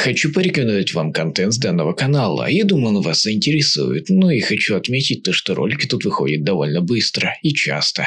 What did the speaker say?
Хочу порекомендовать вам контент с данного канала. Я думаю, он вас заинтересует. Ну и хочу отметить то, что ролики тут выходят довольно быстро и часто.